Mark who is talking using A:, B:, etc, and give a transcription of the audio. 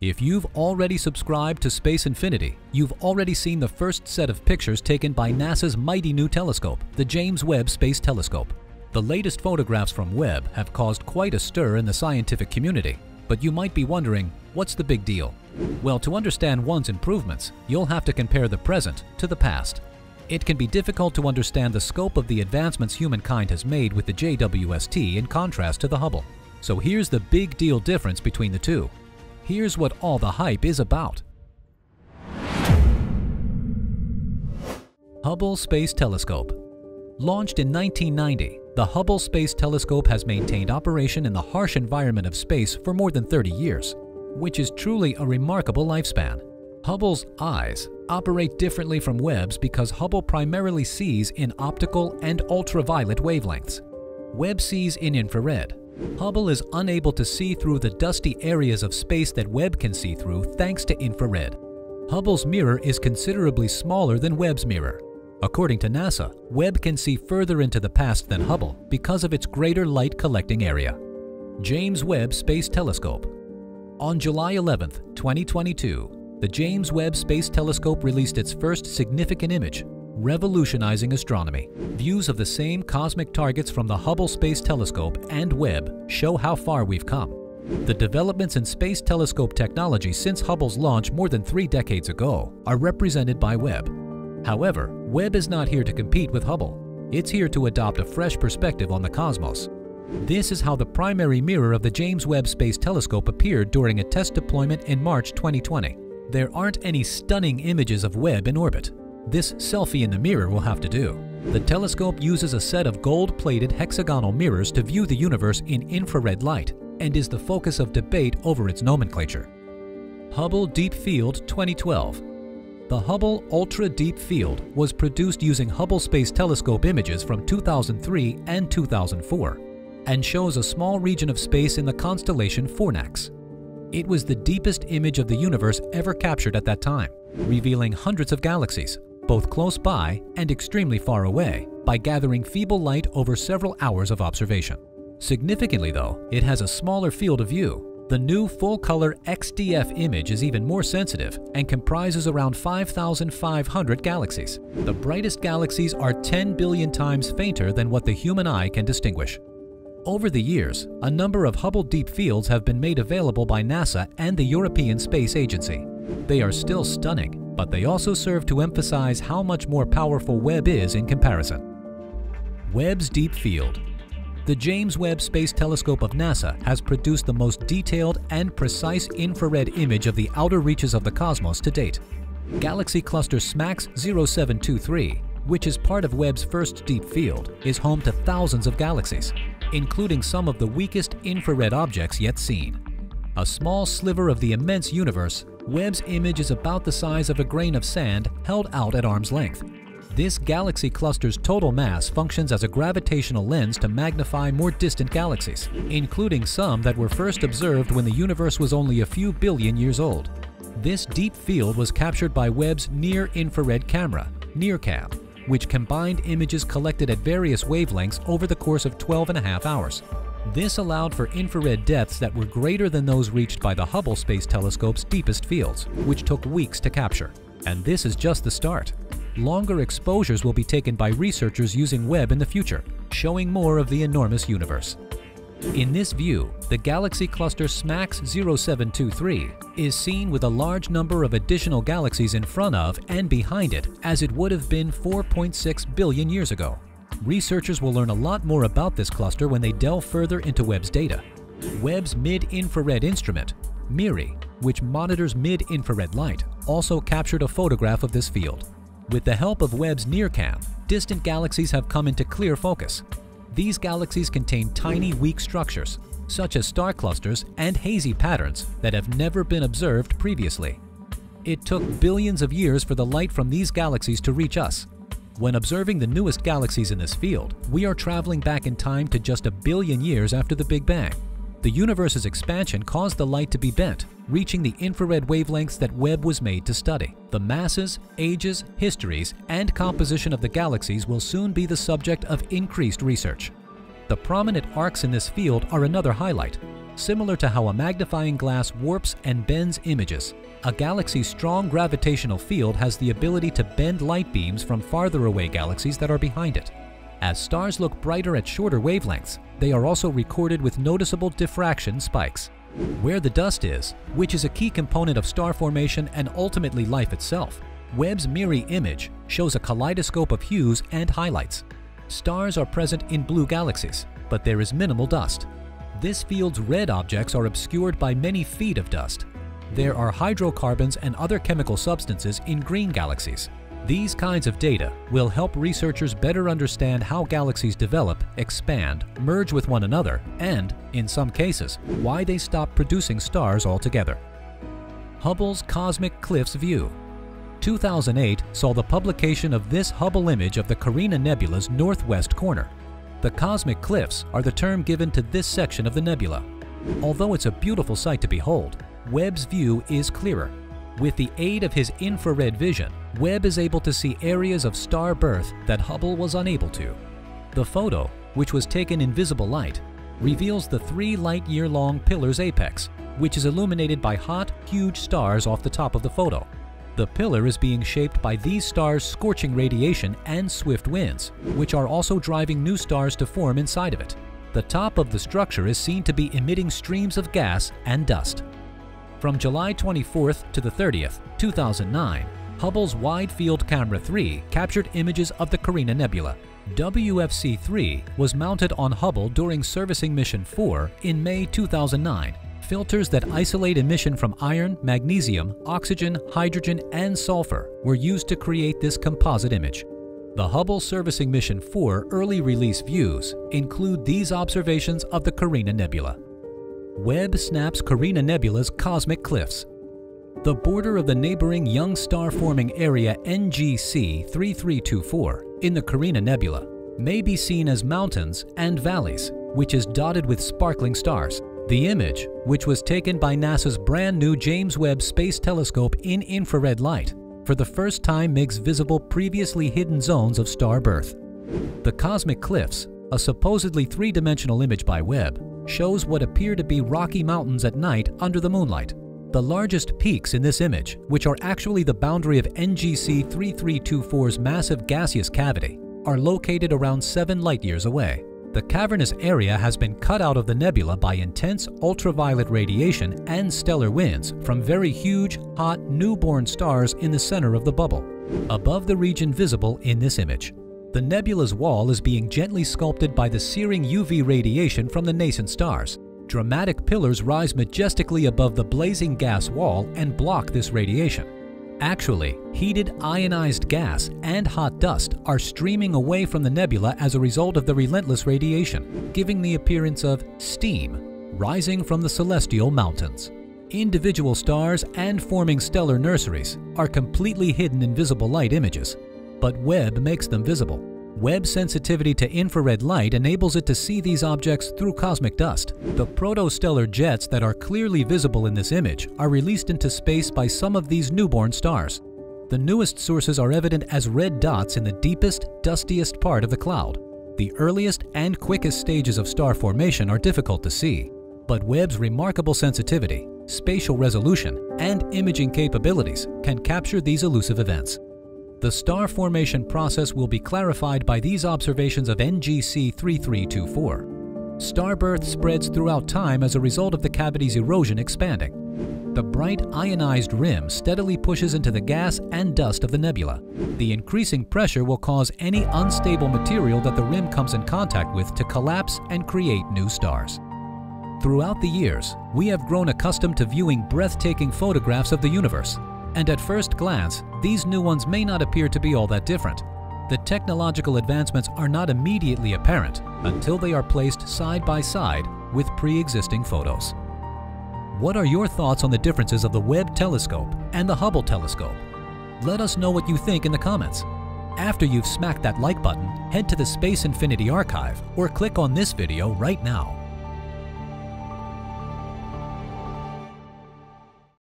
A: If you've already subscribed to Space Infinity, you've already seen the first set of pictures taken by NASA's mighty new telescope, the James Webb Space Telescope. The latest photographs from Webb have caused quite a stir in the scientific community, but you might be wondering, what's the big deal? Well, to understand one's improvements, you'll have to compare the present to the past. It can be difficult to understand the scope of the advancements humankind has made with the JWST in contrast to the Hubble. So here's the big deal difference between the two. Here's what all the hype is about. Hubble Space Telescope Launched in 1990, the Hubble Space Telescope has maintained operation in the harsh environment of space for more than 30 years, which is truly a remarkable lifespan. Hubble's eyes operate differently from Webb's because Hubble primarily sees in optical and ultraviolet wavelengths. Webb sees in infrared. Hubble is unable to see through the dusty areas of space that Webb can see through thanks to infrared. Hubble's mirror is considerably smaller than Webb's mirror. According to NASA, Webb can see further into the past than Hubble because of its greater light collecting area. James Webb Space Telescope On July 11, 2022, the James Webb Space Telescope released its first significant image, revolutionizing astronomy. Views of the same cosmic targets from the Hubble Space Telescope and Webb show how far we've come. The developments in space telescope technology since Hubble's launch more than three decades ago are represented by Webb. However, Webb is not here to compete with Hubble. It's here to adopt a fresh perspective on the cosmos. This is how the primary mirror of the James Webb Space Telescope appeared during a test deployment in March 2020. There aren't any stunning images of Webb in orbit. This selfie in the mirror will have to do. The telescope uses a set of gold-plated hexagonal mirrors to view the universe in infrared light and is the focus of debate over its nomenclature. Hubble Deep Field 2012 The Hubble Ultra Deep Field was produced using Hubble Space Telescope images from 2003 and 2004 and shows a small region of space in the constellation Fornax. It was the deepest image of the universe ever captured at that time, revealing hundreds of galaxies, both close by and extremely far away, by gathering feeble light over several hours of observation. Significantly though, it has a smaller field of view. The new full-color XDF image is even more sensitive and comprises around 5,500 galaxies. The brightest galaxies are 10 billion times fainter than what the human eye can distinguish. Over the years, a number of Hubble Deep Fields have been made available by NASA and the European Space Agency. They are still stunning, but they also serve to emphasize how much more powerful Webb is in comparison. Webb's Deep Field The James Webb Space Telescope of NASA has produced the most detailed and precise infrared image of the outer reaches of the cosmos to date. Galaxy Cluster SMACS 0723, which is part of Webb's first deep field, is home to thousands of galaxies including some of the weakest infrared objects yet seen. A small sliver of the immense universe, Webb's image is about the size of a grain of sand held out at arm's length. This galaxy cluster's total mass functions as a gravitational lens to magnify more distant galaxies, including some that were first observed when the universe was only a few billion years old. This deep field was captured by Webb's near-infrared camera, NIRCam, which combined images collected at various wavelengths over the course of 12 and a half hours. This allowed for infrared depths that were greater than those reached by the Hubble Space Telescope's deepest fields, which took weeks to capture. And this is just the start. Longer exposures will be taken by researchers using Webb in the future, showing more of the enormous universe. In this view, the galaxy cluster SMACS 0723 is seen with a large number of additional galaxies in front of and behind it as it would have been 4.6 billion years ago. Researchers will learn a lot more about this cluster when they delve further into Webb's data. Webb's mid-infrared instrument, MIRI, which monitors mid-infrared light, also captured a photograph of this field. With the help of Webb's NIRCam, distant galaxies have come into clear focus, these galaxies contain tiny, weak structures, such as star clusters and hazy patterns that have never been observed previously. It took billions of years for the light from these galaxies to reach us. When observing the newest galaxies in this field, we are traveling back in time to just a billion years after the Big Bang. The universe's expansion caused the light to be bent, reaching the infrared wavelengths that Webb was made to study. The masses, ages, histories, and composition of the galaxies will soon be the subject of increased research. The prominent arcs in this field are another highlight. Similar to how a magnifying glass warps and bends images. A galaxy's strong gravitational field has the ability to bend light beams from farther away galaxies that are behind it. As stars look brighter at shorter wavelengths, they are also recorded with noticeable diffraction spikes. Where the dust is, which is a key component of star formation and ultimately life itself, Webb's MIRI image shows a kaleidoscope of hues and highlights. Stars are present in blue galaxies, but there is minimal dust. This field's red objects are obscured by many feet of dust. There are hydrocarbons and other chemical substances in green galaxies. These kinds of data will help researchers better understand how galaxies develop, expand, merge with one another, and, in some cases, why they stop producing stars altogether. Hubble's Cosmic Cliffs View 2008 saw the publication of this Hubble image of the Carina Nebula's northwest corner. The cosmic cliffs are the term given to this section of the nebula. Although it's a beautiful sight to behold, Webb's view is clearer. With the aid of his infrared vision, Webb is able to see areas of star birth that Hubble was unable to. The photo, which was taken in visible light, reveals the three light-year-long pillar's apex, which is illuminated by hot, huge stars off the top of the photo. The pillar is being shaped by these stars' scorching radiation and swift winds, which are also driving new stars to form inside of it. The top of the structure is seen to be emitting streams of gas and dust. From July 24th to the 30th, 2009, Hubble's Wide Field Camera 3 captured images of the Carina Nebula. WFC-3 was mounted on Hubble during Servicing Mission 4 in May 2009 filters that isolate emission from iron, magnesium, oxygen, hydrogen, and sulfur were used to create this composite image. The Hubble Servicing Mission 4 early release views include these observations of the Carina Nebula. Webb snaps Carina Nebula's cosmic cliffs. The border of the neighboring young star-forming area NGC 3324 in the Carina Nebula may be seen as mountains and valleys, which is dotted with sparkling stars. The image, which was taken by NASA's brand new James Webb Space Telescope in infrared light, for the first time makes visible previously hidden zones of star birth. The cosmic cliffs, a supposedly three-dimensional image by Webb, shows what appear to be rocky mountains at night under the moonlight. The largest peaks in this image, which are actually the boundary of NGC 3324's massive gaseous cavity, are located around 7 light-years away. The cavernous area has been cut out of the nebula by intense ultraviolet radiation and stellar winds from very huge, hot, newborn stars in the center of the bubble, above the region visible in this image. The nebula's wall is being gently sculpted by the searing UV radiation from the nascent stars. Dramatic pillars rise majestically above the blazing gas wall and block this radiation. Actually, heated ionized gas and hot dust are streaming away from the nebula as a result of the relentless radiation, giving the appearance of steam rising from the celestial mountains. Individual stars and forming stellar nurseries are completely hidden in visible light images, but Webb makes them visible. Webb sensitivity to infrared light enables it to see these objects through cosmic dust. The protostellar jets that are clearly visible in this image are released into space by some of these newborn stars. The newest sources are evident as red dots in the deepest, dustiest part of the cloud. The earliest and quickest stages of star formation are difficult to see, but Webb's remarkable sensitivity, spatial resolution, and imaging capabilities can capture these elusive events. The star formation process will be clarified by these observations of NGC 3324. Star birth spreads throughout time as a result of the cavity's erosion expanding. The bright ionized rim steadily pushes into the gas and dust of the nebula. The increasing pressure will cause any unstable material that the rim comes in contact with to collapse and create new stars. Throughout the years, we have grown accustomed to viewing breathtaking photographs of the universe, and at first glance, these new ones may not appear to be all that different. The technological advancements are not immediately apparent until they are placed side by side with pre-existing photos. What are your thoughts on the differences of the Webb telescope and the Hubble telescope? Let us know what you think in the comments. After you've smacked that like button, head to the Space Infinity archive or click on this video right now.